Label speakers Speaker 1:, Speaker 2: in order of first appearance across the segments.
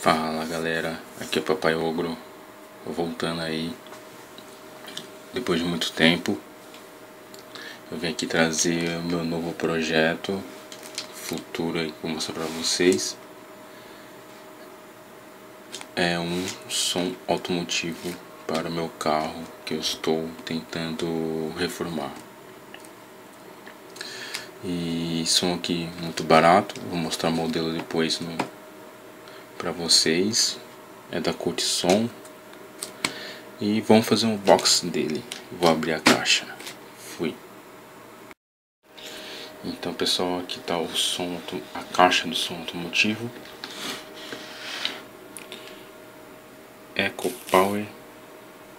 Speaker 1: Fala galera, aqui é o Papai Ogro, voltando aí depois de muito tempo. Eu vim aqui trazer o meu novo projeto futuro aí vou mostrar pra vocês. É um som automotivo para o meu carro que eu estou tentando reformar. E som aqui muito barato, vou mostrar o modelo depois no para vocês. É da Curtisson. E vamos fazer um box dele. Vou abrir a caixa. Fui. Então pessoal, aqui está o som, a caixa do som automotivo. Eco Power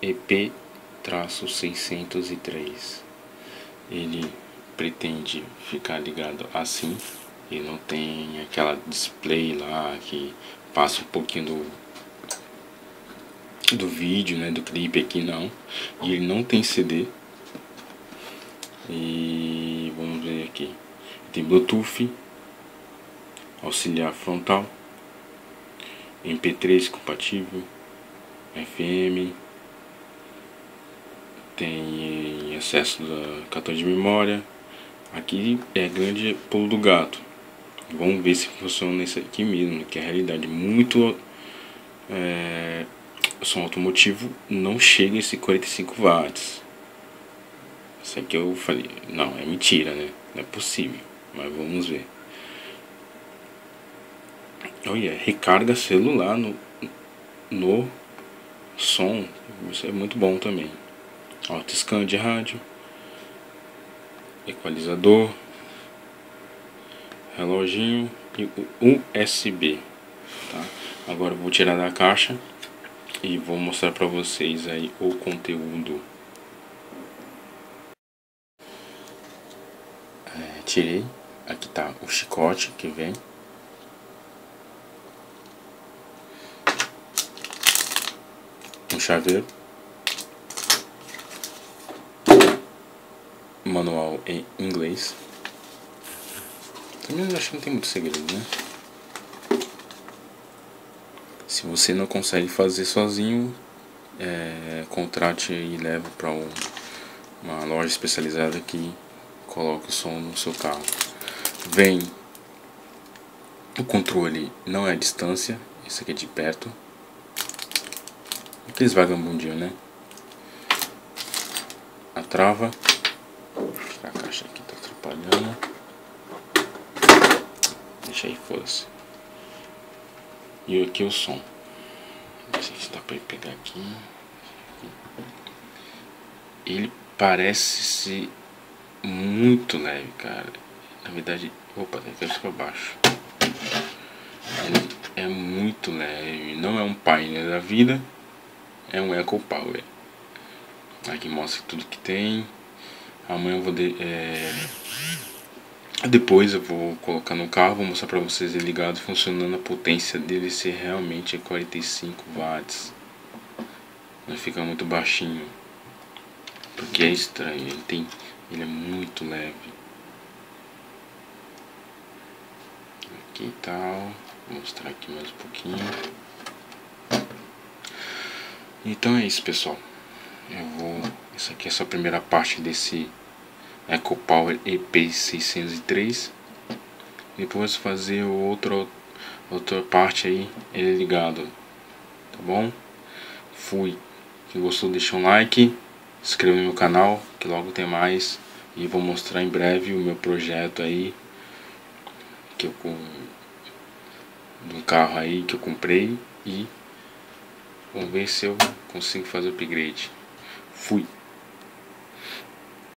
Speaker 1: EP-603. Ele pretende ficar ligado assim e não tem aquela display lá que passa um pouquinho do do vídeo, né, do clipe aqui não. E ele não tem CD. E vamos ver aqui. Tem Bluetooth, auxiliar frontal, MP3 compatível, FM, tem acesso da cartão de memória, Aqui é grande pulo do gato. Vamos ver se funciona isso aqui mesmo, que é a realidade. Muito é, som automotivo não chega a esse 45 watts. Isso aqui eu falei, não, é mentira, né? Não é possível, mas vamos ver. Olha, recarga celular no, no som, isso é muito bom também. Auto-scan de rádio equalizador, reloginho e USB. Tá? Agora vou tirar da caixa e vou mostrar para vocês aí o conteúdo. É, tirei, aqui tá o chicote que vem. Um chaveiro. manual em inglês. Também acho que não tem muito segredo, né? Se você não consegue fazer sozinho, é, contrate e leve para um, uma loja especializada que coloque o som no seu carro. Vem o controle não é a distância, esse aqui é de perto. Aqueles vagabundinhos, né? A trava a caixa aqui tá atrapalhando. Deixa aí, foda-se. E aqui o som. Não sei se dá pra pegar aqui. Ele parece ser muito leve, cara. Na verdade, opa, tem que para baixo. Ele é muito leve. Não é um painel da vida. É um Eco Power. Aqui mostra tudo que tem. Amanhã eu vou de, é... depois eu vou colocar no carro, vou mostrar para vocês ele ligado funcionando a potência dele ser realmente 45 watts. Não fica muito baixinho. Porque é estranho, ele tem ele é muito leve. Aqui e tal, vou mostrar aqui mais um pouquinho. Então é isso, pessoal. Eu vou. Essa aqui é só a primeira parte desse EcoPower EP603 depois fazer outro, outra parte aí ele ligado. Tá bom? Fui. Que gostou deixa um like inscreva no meu canal que logo tem mais. E vou mostrar em breve o meu projeto aí que eu do carro aí que eu comprei. E vamos ver se eu consigo fazer o upgrade. Fui